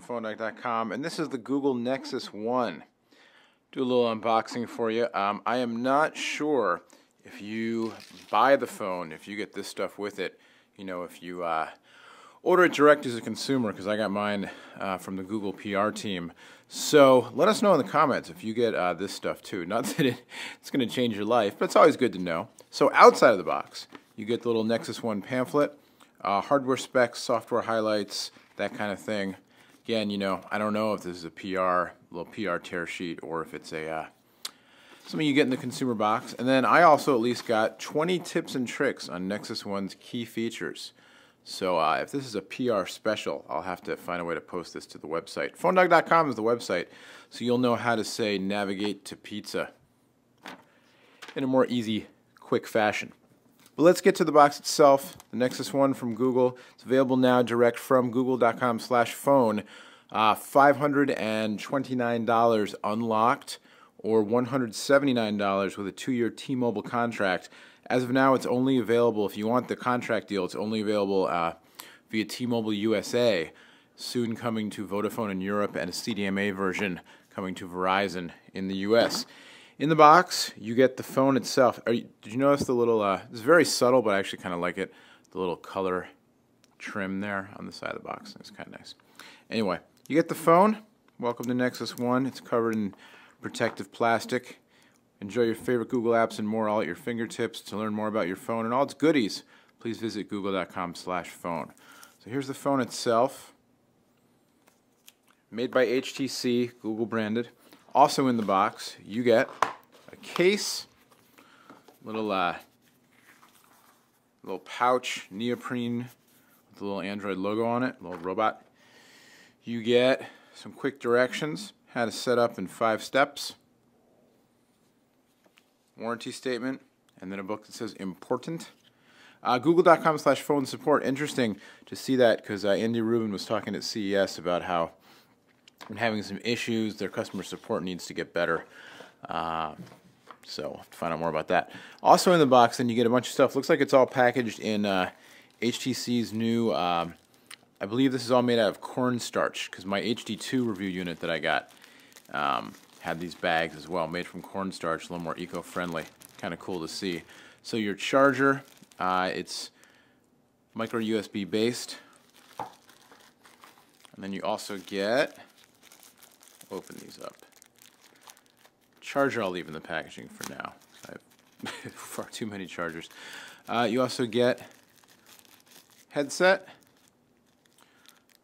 PhoneDog.com, and this is the Google Nexus One. Do a little unboxing for you. Um, I am not sure if you buy the phone, if you get this stuff with it, you know, if you uh, order it direct as a consumer, because I got mine uh, from the Google PR team. So let us know in the comments if you get uh, this stuff too. Not that it, it's going to change your life, but it's always good to know. So outside of the box, you get the little Nexus One pamphlet, uh, hardware specs, software highlights, that kind of thing. Again, you know, I don't know if this is a PR, little PR tear sheet, or if it's a uh, something you get in the consumer box. And then I also at least got 20 tips and tricks on Nexus One's key features. So uh, if this is a PR special, I'll have to find a way to post this to the website. PhoneDog.com is the website, so you'll know how to say navigate to pizza in a more easy, quick fashion. But let's get to the box itself. The Nexus One from Google. It's available now direct from google.com slash phone. Uh, $529 unlocked or $179 with a two-year T-Mobile contract. As of now, it's only available, if you want the contract deal, it's only available uh, via T-Mobile USA, soon coming to Vodafone in Europe, and a CDMA version coming to Verizon in the US. In the box, you get the phone itself. You, did you notice the little, uh, it's very subtle, but I actually kind of like it, the little color trim there on the side of the box. It's kind of nice. Anyway, you get the phone. Welcome to Nexus One. It's covered in protective plastic. Enjoy your favorite Google apps and more all at your fingertips. To learn more about your phone and all its goodies, please visit google.com slash phone. So here's the phone itself. Made by HTC, Google branded. Also in the box, you get a case, little uh, little pouch, neoprene with a little Android logo on it, little robot. You get some quick directions, how to set up in five steps, warranty statement, and then a book that says important. Uh, Google.com slash phone support. Interesting to see that because uh, Andy Rubin was talking at CES about how and having some issues. Their customer support needs to get better. Uh, so to find out more about that. Also in the box, then you get a bunch of stuff. Looks like it's all packaged in uh, HTC's new. Um, I believe this is all made out of cornstarch because my HD2 review unit that I got um, had these bags as well, made from cornstarch, a little more eco-friendly. Kind of cool to see. So your charger, uh, it's micro USB based. And then you also get open these up. Charger I'll leave in the packaging for now. I have far too many chargers. Uh, you also get headset,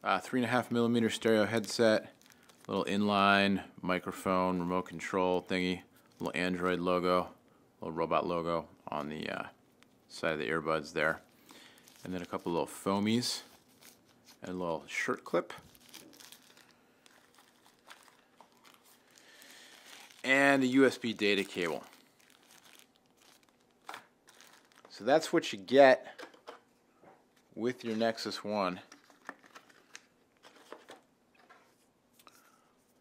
uh, three and a half millimeter stereo headset, little inline microphone, remote control thingy, little Android logo, little robot logo on the uh, side of the earbuds there, and then a couple little foamies and a little shirt clip. And a USB data cable. So that's what you get with your Nexus One.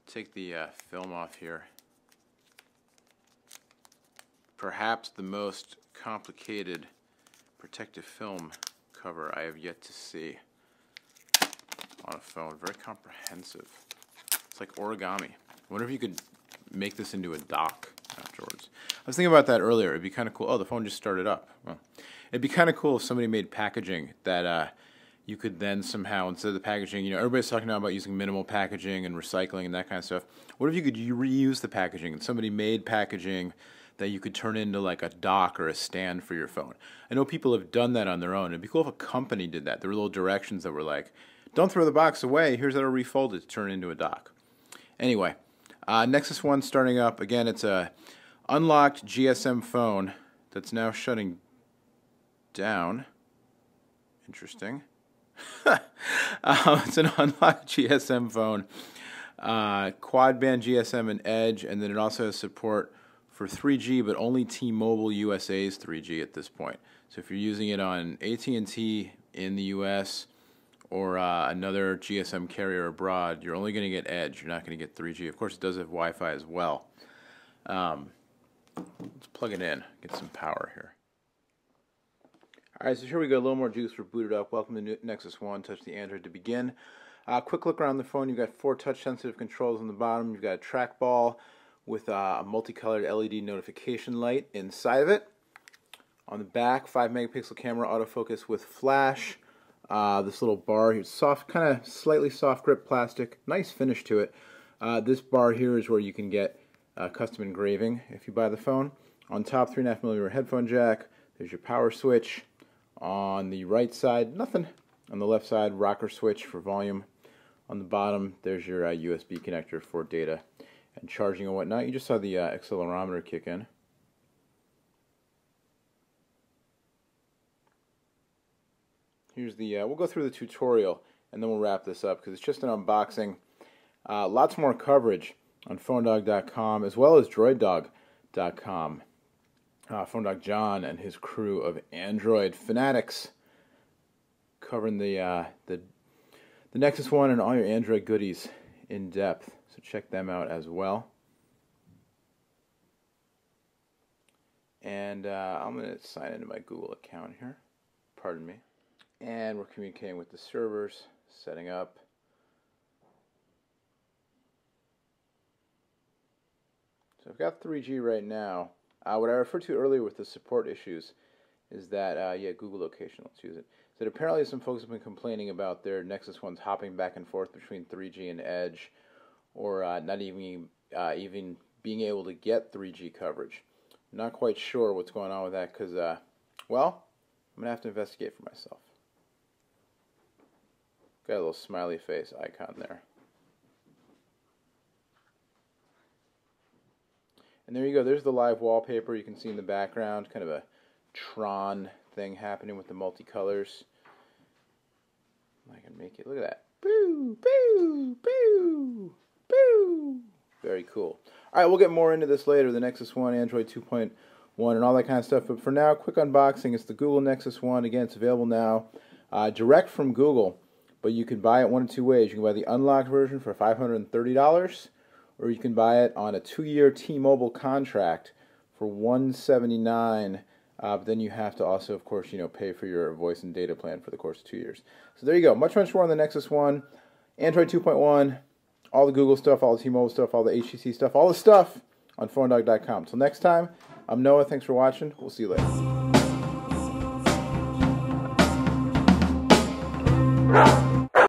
Take the uh, film off here. Perhaps the most complicated protective film cover I have yet to see on a phone. Very comprehensive. It's like origami. I wonder if you could make this into a dock afterwards. I was thinking about that earlier. It'd be kind of cool. Oh, the phone just started up. Well, it'd be kind of cool if somebody made packaging that uh, you could then somehow, instead of the packaging, you know, everybody's talking now about using minimal packaging and recycling and that kind of stuff. What if you could reuse the packaging and somebody made packaging that you could turn into like a dock or a stand for your phone? I know people have done that on their own. It'd be cool if a company did that. There were little directions that were like, don't throw the box away. Here's how to refold it to turn it into a dock. Anyway, uh, Nexus One starting up. Again, it's a unlocked GSM phone that's now shutting down. Interesting. uh, it's an unlocked GSM phone, uh, quad band GSM and Edge, and then it also has support for 3G, but only T-Mobile USA's 3G at this point. So if you're using it on AT&T in the US, or uh, another GSM carrier abroad, you're only going to get Edge. You're not going to get 3G. Of course, it does have Wi-Fi as well. Um, let's plug it in, get some power here. All right, so here we go. A little more juice for booted up. Welcome to Nexus One. Touch the Android to begin. Uh, quick look around the phone. You've got four touch-sensitive controls on the bottom. You've got a trackball with uh, a multicolored LED notification light inside of it. On the back, 5 megapixel camera, autofocus with flash. Uh, this little bar here, soft, kind of slightly soft grip plastic, nice finish to it. Uh, this bar here is where you can get uh, custom engraving if you buy the phone. On top, 3.5 millimeter headphone jack. There's your power switch. On the right side, nothing. On the left side, rocker switch for volume. On the bottom, there's your uh, USB connector for data and charging and whatnot. You just saw the uh, accelerometer kick in. Here's the, uh, we'll go through the tutorial and then we'll wrap this up because it's just an unboxing. Uh, lots more coverage on PhoneDog.com as well as DroidDog.com. Uh, PhoneDog John and his crew of Android fanatics covering the uh, the the Nexus One and all your Android goodies in depth. So check them out as well. And uh, I'm going to sign into my Google account here. Pardon me. And we're communicating with the servers, setting up. So I've got 3G right now. Uh, what I referred to earlier with the support issues is that, uh, yeah, Google location, let's use it. That apparently some folks have been complaining about their Nexus ones hopping back and forth between 3G and Edge, or uh, not even uh, even being able to get 3G coverage. Not quite sure what's going on with that because, uh, well, I'm gonna have to investigate for myself. Got a little smiley face icon there. And there you go. There's the live wallpaper you can see in the background. Kind of a Tron thing happening with the multicolors. I can make it. Look at that. Boo, boo, boo, boo. Very cool. All right, we'll get more into this later. The Nexus One, Android 2.1, and all that kind of stuff. But for now, quick unboxing. It's the Google Nexus One. Again, it's available now, uh, direct from Google. But you can buy it one of two ways. You can buy the unlocked version for $530, or you can buy it on a two-year T-Mobile contract for 179 uh, but then you have to also, of course, you know, pay for your voice and data plan for the course of two years. So there you go. Much, much more on the Nexus One, Android 2.1, all the Google stuff, all the T-Mobile stuff, all the HTC stuff, all the stuff on PhoneDog.com. Till next time, I'm Noah. Thanks for watching. We'll see you later.